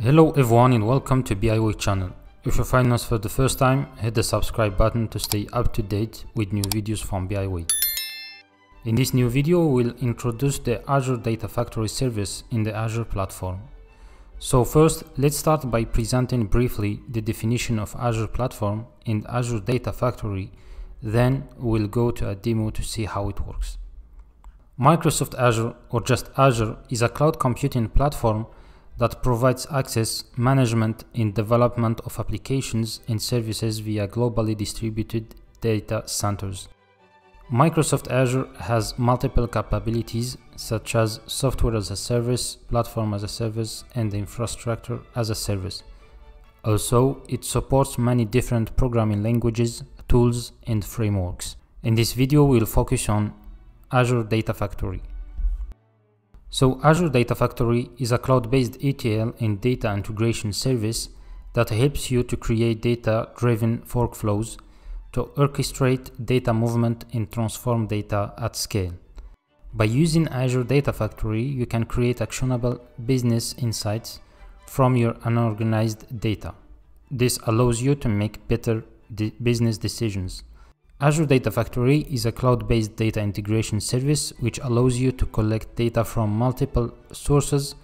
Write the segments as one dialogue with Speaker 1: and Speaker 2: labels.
Speaker 1: Hello everyone and welcome to BIWay channel. If you find us for the first time, hit the subscribe button to stay up to date with new videos from BIWay. In this new video, we'll introduce the Azure Data Factory service in the Azure platform. So first, let's start by presenting briefly the definition of Azure platform and Azure Data Factory, then we'll go to a demo to see how it works. Microsoft Azure, or just Azure, is a cloud computing platform that provides access, management, and development of applications and services via globally distributed data centers. Microsoft Azure has multiple capabilities such as software as a service, platform as a service, and infrastructure as a service. Also, it supports many different programming languages, tools, and frameworks. In this video, we'll focus on Azure Data Factory. So Azure Data Factory is a cloud-based ETL and data integration service that helps you to create data-driven workflows to orchestrate data movement and transform data at scale. By using Azure Data Factory, you can create actionable business insights from your unorganized data. This allows you to make better business decisions. Azure Data Factory is a cloud-based data integration service which allows you to collect data from multiple sources,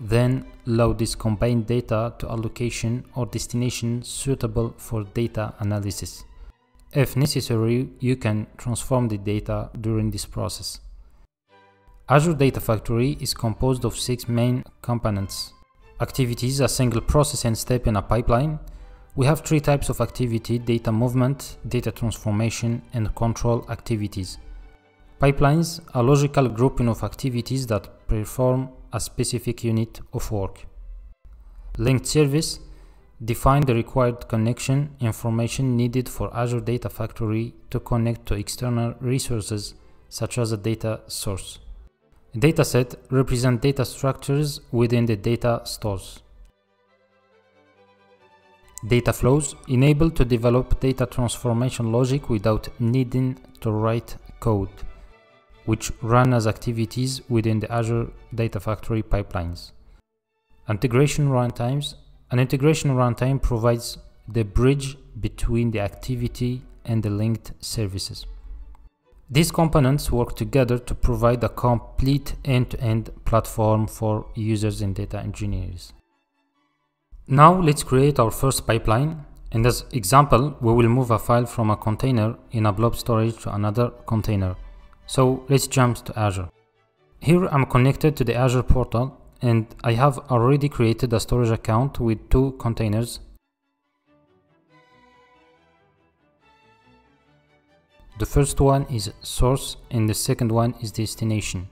Speaker 1: then load this combined data to a location or destination suitable for data analysis. If necessary, you can transform the data during this process. Azure Data Factory is composed of six main components. Activities, a single process and step in a pipeline. We have three types of activity, data movement, data transformation, and control activities. Pipelines, are logical grouping of activities that perform a specific unit of work. Linked service, Define the required connection information needed for Azure Data Factory to connect to external resources such as a data source. Dataset represent data structures within the data stores. Data flows enable to develop data transformation logic without needing to write code, which run as activities within the Azure Data Factory pipelines. Integration runtimes an integration runtime provides the bridge between the activity and the linked services. These components work together to provide a complete end-to-end -end platform for users and data engineers. Now let's create our first pipeline. In this example, we will move a file from a container in a blob storage to another container. So let's jump to Azure. Here I'm connected to the Azure portal and I have already created a storage account with two containers. The first one is source and the second one is destination.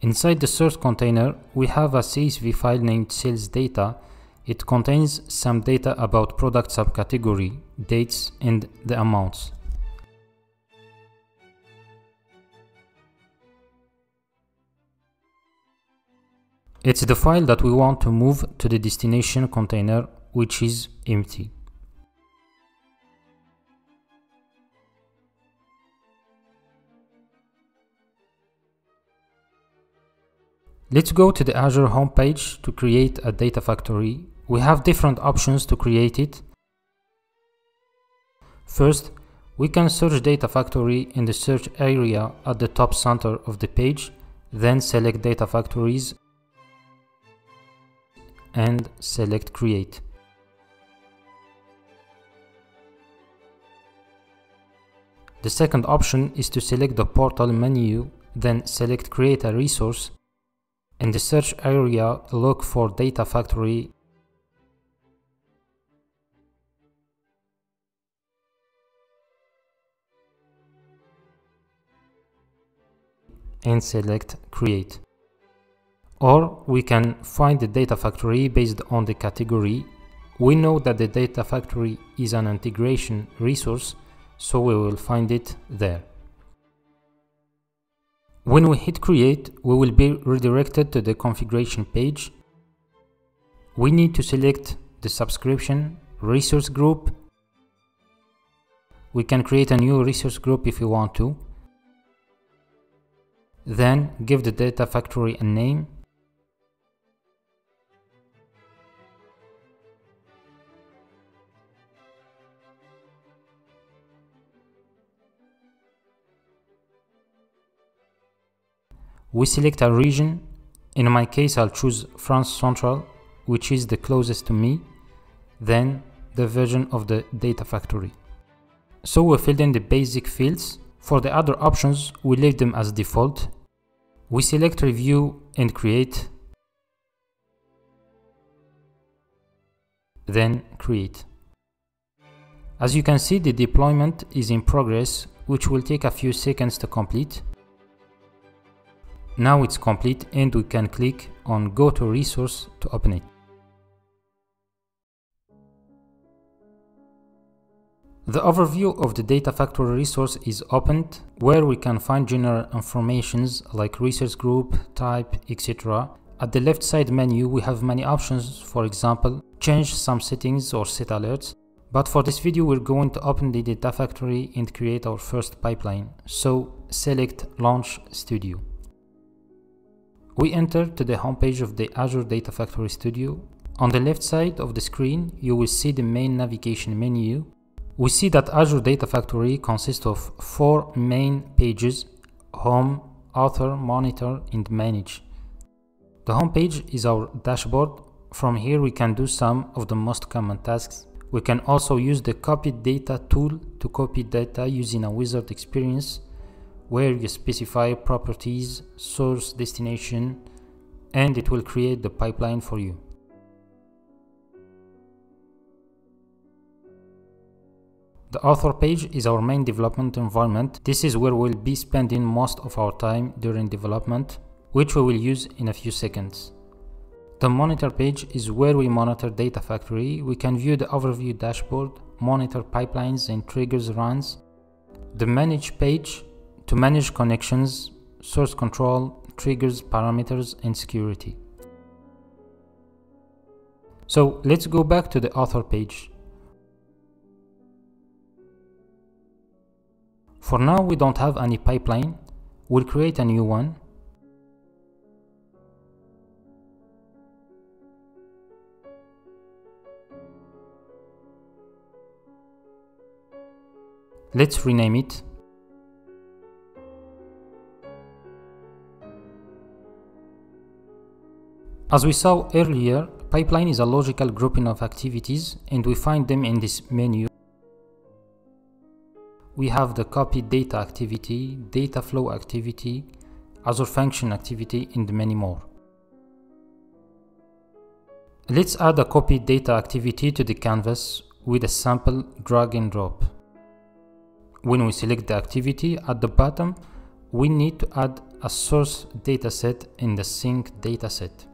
Speaker 1: Inside the source container, we have a CSV file named sales data. It contains some data about product subcategory, dates, and the amounts. It's the file that we want to move to the destination container, which is empty. Let's go to the Azure homepage to create a data factory. We have different options to create it. First, we can search data factory in the search area at the top center of the page, then select data factories and select create. The second option is to select the portal menu, then select create a resource. In the search area, look for data factory and select create or we can find the data factory based on the category. We know that the data factory is an integration resource, so we will find it there. When we hit create, we will be redirected to the configuration page. We need to select the subscription resource group. We can create a new resource group if we want to. Then give the data factory a name. We select a region. In my case, I'll choose France Central, which is the closest to me. Then the version of the data factory. So we filled in the basic fields. For the other options, we leave them as default we select review and create, then create. As you can see, the deployment is in progress, which will take a few seconds to complete. Now it's complete and we can click on go to resource to open it. The overview of the data factory resource is opened where we can find general informations like resource group, type, etc. At the left side menu we have many options, for example, change some settings or set alerts. But for this video we're going to open the data factory and create our first pipeline. So select Launch Studio. We enter to the homepage of the Azure Data Factory Studio. On the left side of the screen you will see the main navigation menu we see that Azure Data Factory consists of four main pages, Home, Author, Monitor, and Manage. The home page is our dashboard. From here we can do some of the most common tasks. We can also use the copy data tool to copy data using a wizard experience where you specify properties, source, destination, and it will create the pipeline for you. The author page is our main development environment. This is where we'll be spending most of our time during development, which we will use in a few seconds. The monitor page is where we monitor Data Factory. We can view the overview dashboard, monitor pipelines and triggers runs. The manage page to manage connections, source control, triggers, parameters, and security. So let's go back to the author page. For now we don't have any pipeline. We'll create a new one. Let's rename it. As we saw earlier, pipeline is a logical grouping of activities and we find them in this menu we have the copy data activity, data flow activity, Azure function activity, and many more. Let's add a copy data activity to the canvas with a sample drag and drop. When we select the activity at the bottom, we need to add a source dataset in the sink dataset.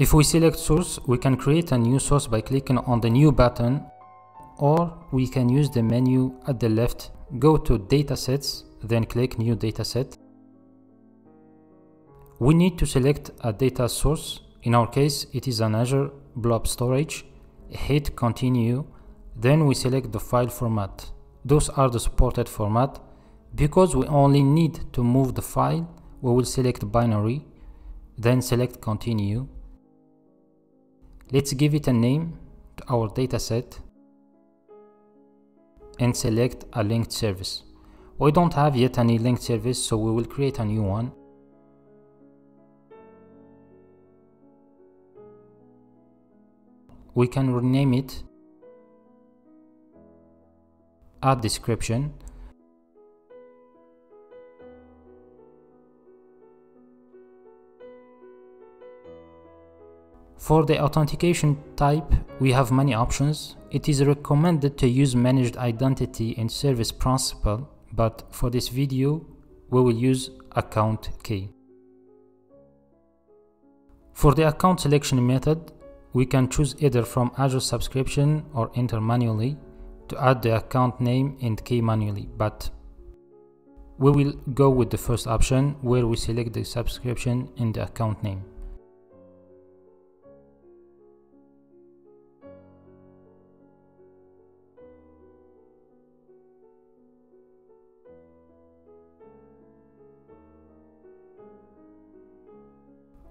Speaker 1: If we select source, we can create a new source by clicking on the new button or we can use the menu at the left, go to datasets, then click new dataset. We need to select a data source. In our case, it is an Azure Blob Storage. Hit continue, then we select the file format. Those are the supported format. Because we only need to move the file, we will select binary, then select continue Let's give it a name to our dataset and select a linked service. We don't have yet any linked service, so we will create a new one. We can rename it, add description, For the authentication type, we have many options. It is recommended to use managed identity and service principal, but for this video, we will use account key. For the account selection method, we can choose either from Azure subscription or enter manually to add the account name and key manually, but we will go with the first option where we select the subscription and the account name.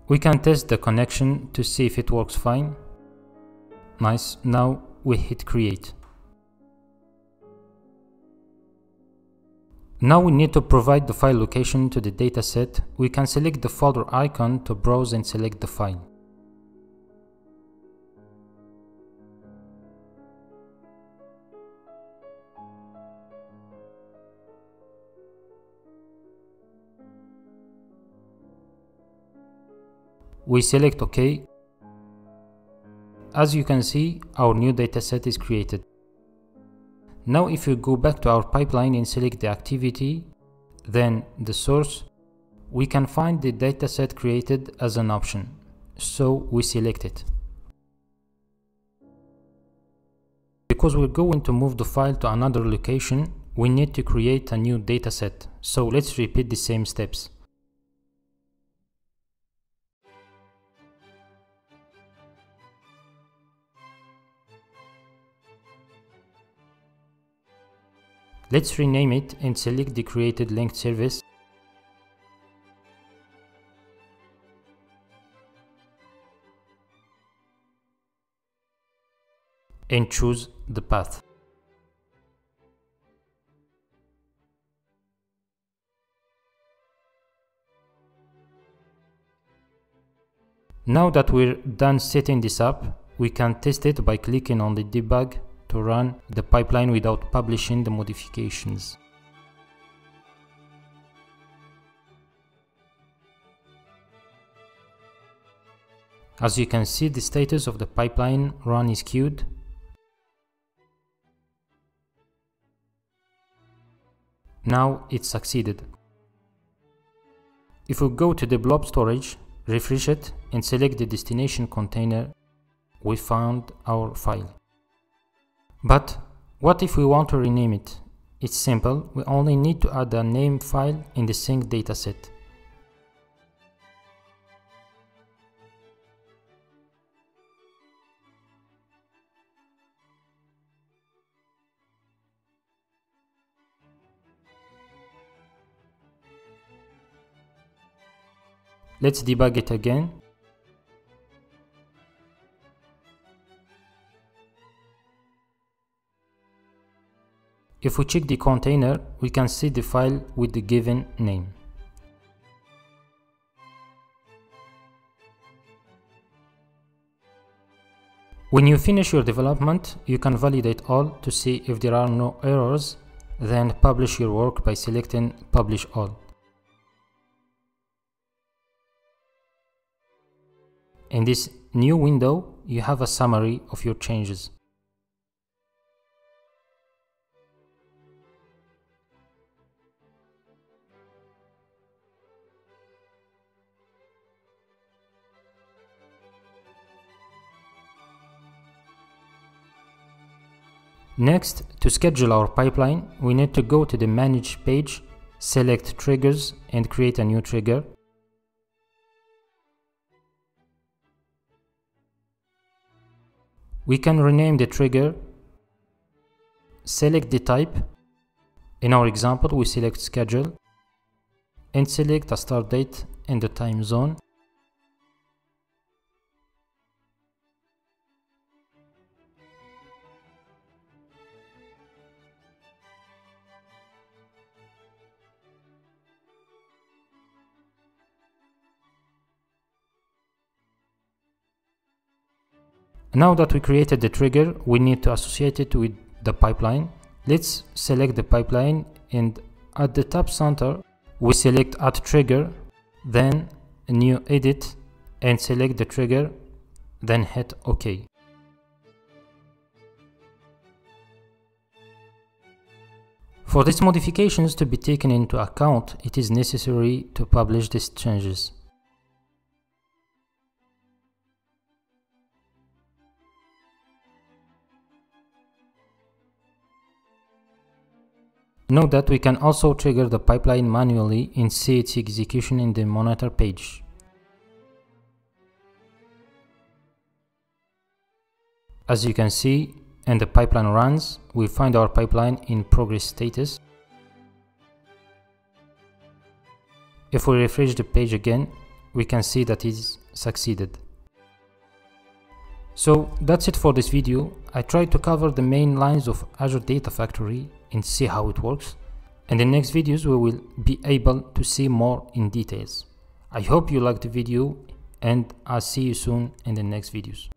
Speaker 1: We can test the connection to see if it works fine. Nice, now we hit create. Now we need to provide the file location to the dataset. We can select the folder icon to browse and select the file. We select OK. As you can see, our new dataset is created. Now if we go back to our pipeline and select the activity, then the source, we can find the dataset created as an option. So we select it. Because we're going to move the file to another location, we need to create a new dataset. So let's repeat the same steps. Let's rename it and select the created linked service. and choose the path. Now that we're done setting this up, we can test it by clicking on the debug to run the pipeline without publishing the modifications. As you can see, the status of the pipeline run is queued. Now it succeeded. If we go to the blob storage, refresh it and select the destination container, we found our file. But what if we want to rename it? It's simple, we only need to add a name file in the sink dataset. Let's debug it again If we check the container, we can see the file with the given name. When you finish your development, you can validate all to see if there are no errors, then publish your work by selecting Publish All. In this new window, you have a summary of your changes. Next, to schedule our pipeline, we need to go to the Manage page, select Triggers and create a new trigger. We can rename the trigger, select the type, in our example we select Schedule, and select a start date and the time zone. Now that we created the trigger, we need to associate it with the pipeline. Let's select the pipeline and at the top center, we select add trigger, then new edit and select the trigger, then hit OK. For these modifications to be taken into account, it is necessary to publish these changes. Note that we can also trigger the pipeline manually and see its execution in the monitor page. As you can see, and the pipeline runs, we find our pipeline in progress status. If we refresh the page again, we can see that it succeeded. So that's it for this video. I tried to cover the main lines of Azure Data Factory and see how it works. In the next videos we will be able to see more in details. I hope you liked the video and I'll see you soon in the next videos.